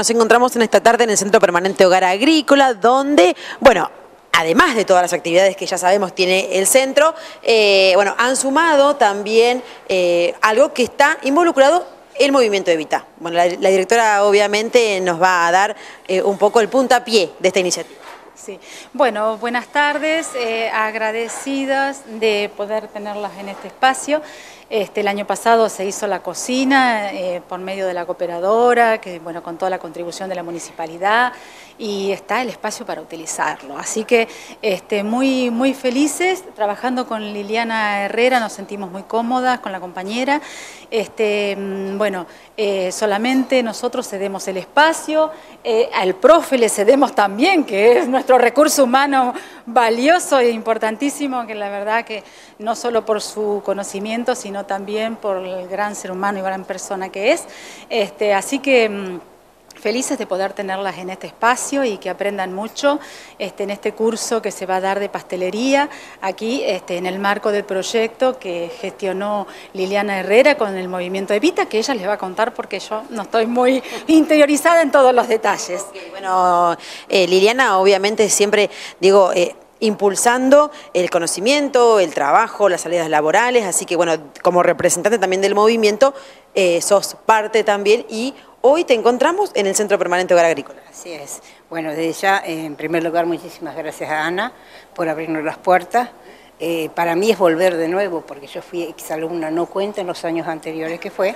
Nos encontramos en esta tarde en el Centro Permanente Hogar Agrícola, donde, bueno, además de todas las actividades que ya sabemos tiene el centro, eh, bueno, han sumado también eh, algo que está involucrado el movimiento Evita. Bueno, la, directora obviamente nos va a dar eh, un poco el puntapié de esta iniciativa. Sí. Bueno, buenas tardes, agradecidas de poder tenerlas en este espacio. Este, el año pasado se hizo la cocina eh, por medio de la cooperadora, que, bueno, con toda la contribución de la municipalidad, y está el espacio para utilizarlo. Así que este, muy, muy felices, trabajando con Liliana Herrera, nos sentimos muy cómodas con la compañera. Este, mm, bueno, eh, solamente nosotros cedemos el espacio, eh, al profe le cedemos también, que es nuestro recurso humano valioso e importantísimo, que la verdad que no solo por su conocimiento, sino también por el gran ser humano y gran persona que es. Este, así que mm, felices de poder tenerlas en este espacio y que aprendan mucho este, en este curso que se va a dar de pastelería aquí este, en el marco del proyecto que gestionó Liliana Herrera con el movimiento Evita, que ella les va a contar porque yo no estoy muy interiorizada en todos los detalles. Bueno, eh, Liliana obviamente siempre digo... Eh, impulsando el conocimiento, el trabajo, las salidas laborales, así que bueno, como representante también del movimiento, eh, sos parte también y hoy te encontramos en el Centro Permanente Hogar Agrícola. Así es. Bueno, desde ya, en primer lugar, muchísimas gracias a Ana por abrirnos las puertas. Eh, para mí es volver de nuevo, porque yo fui exalumna, no cuento en los años anteriores que fue,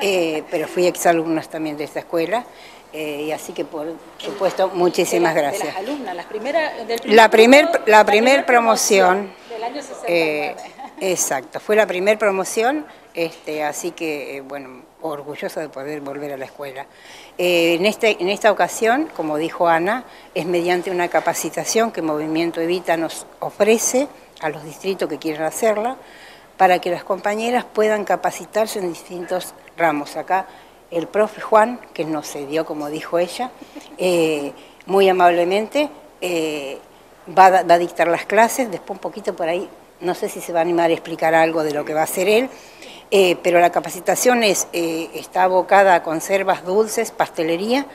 eh, pero fui exalumna también de esta escuela. Eh, y así que por supuesto muchísimas gracias. De las alumnas, las primeras, la primer, la primer promoción, del año 60. Eh, exacto, fue la primer promoción, este, así que eh, bueno, orgullosa de poder volver a la escuela. en, este, en esta ocasión, como dijo Ana, es mediante una capacitación que Movimiento Evita nos ofrece a los distritos que quieran hacerla, para que las compañeras puedan capacitarse en distintos ramos. Acá el profe Juan, que nos cedió, como dijo ella, eh, muy amablemente, eh, va, a dictar las clases, después un poquito por ahí, no sé si se va a animar a explicar algo de lo que va a hacer él, eh, pero la capacitación es, está abocada a conservas dulces, pastelería,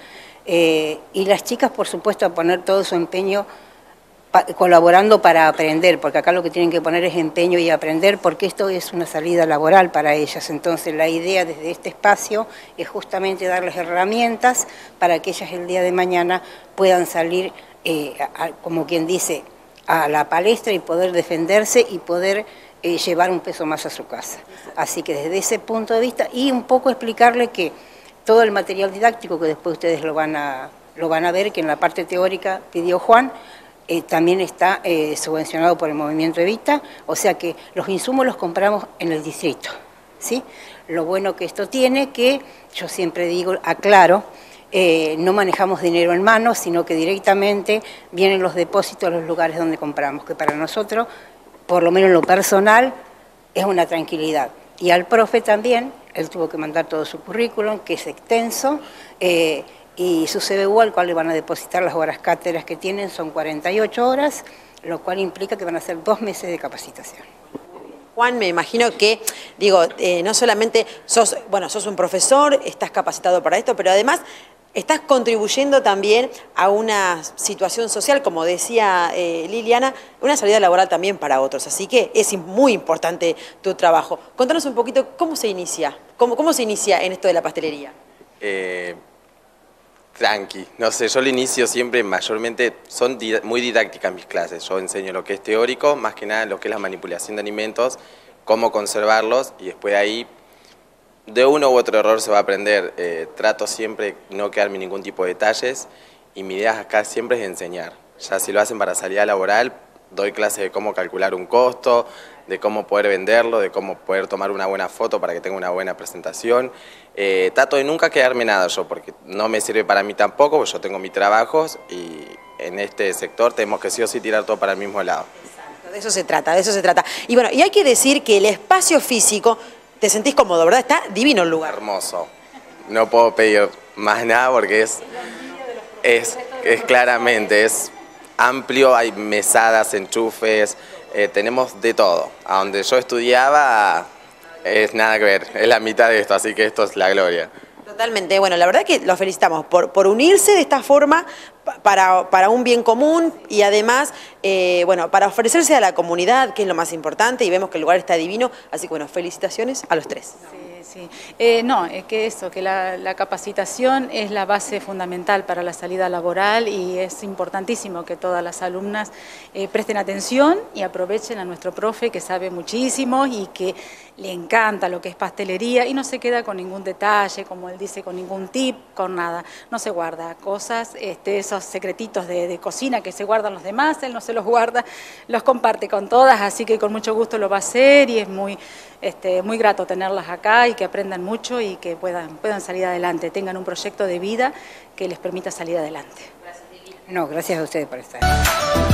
y las chicas, por supuesto, a poner todo su empeño colaborando para aprender, porque acá lo que tienen que poner es empeño y aprender, porque esto es una salida laboral para ellas. Entonces la idea desde este espacio es justamente darles herramientas para que ellas el día de mañana puedan salir, eh, como quien dice, a la palestra y poder defenderse y poder llevar un peso más a su casa. Así que desde ese punto de vista, y un poco explicarle que todo el material didáctico, que después ustedes lo van a, lo van a ver, que en la parte teórica pidió Juan, eh, también está eh, subvencionado por el movimiento Evita, o sea que los insumos los compramos en el distrito. ¿sí? Lo bueno que esto tiene, que yo siempre digo, aclaro, eh, no manejamos dinero en mano, sino que directamente vienen los depósitos a los lugares donde compramos, que para nosotros, por lo menos en lo personal, es una tranquilidad. Y al profe también, él tuvo que mandar todo su currículum, que es extenso, y su CBU al cual le van a depositar las horas cátedras que tienen son 48 horas, lo cual implica que van a ser dos meses de capacitación. Juan, me imagino que, digo, eh, no solamente sos, bueno, sos un profesor, estás capacitado para esto, pero además estás contribuyendo también a una situación social, como decía eh, Liliana, una salida laboral también para otros. Así que es muy importante tu trabajo. Contanos un poquito cómo se inicia, cómo, cómo se inicia en esto de la pastelería. Eh, Tranqui, no sé, yo al inicio siempre mayormente son muy didácticas mis clases, yo enseño lo que es teórico, más que nada lo que es la manipulación de alimentos, cómo conservarlos y después ahí de uno u otro error se va a aprender, eh, trato siempre no quedarme ningún tipo de detalles y mi idea acá siempre es enseñar, ya si lo hacen para salida laboral, doy clases de cómo calcular un costo, de cómo poder venderlo, de cómo poder tomar una buena foto para que tenga una buena presentación. Eh, trato de nunca quedarme nada yo, porque no me sirve para mí tampoco, porque yo tengo mis trabajos y en este sector tenemos que sí o sí tirar todo para el mismo lado. Exacto, de eso se trata, de eso se trata. Y bueno, y hay que decir que el espacio físico, te sentís cómodo, ¿verdad? Está divino el lugar. Hermoso. No puedo pedir más nada porque es, es, es claramente, es amplio, hay mesadas, enchufes, eh, tenemos de todo. A donde yo estudiaba es nada que ver, es la mitad de esto, así que esto es la gloria. Totalmente, bueno, la verdad que los felicitamos por, por unirse de esta forma para, para un bien común y además, eh, bueno, para ofrecerse a la comunidad, que es lo más importante, y vemos que el lugar está divino, así que bueno, felicitaciones a los tres. Sí, eh, no, es que eso, que la, capacitación es la base fundamental para la salida laboral y es importantísimo que todas las alumnas eh, presten atención y aprovechen a nuestro profe que sabe muchísimo y que le encanta lo que es pastelería y no se queda con ningún detalle, como él dice, con ningún tip, con nada. No se guarda cosas, este, esos secretitos de, de cocina que se guardan los demás, él no se los guarda, los comparte con todas, así que con mucho gusto lo va a hacer y es muy, este, muy grato tenerlas acá y que aprendan mucho y que puedan, puedan salir adelante, tengan un proyecto de vida que les permita salir adelante. No, gracias a ustedes por estar.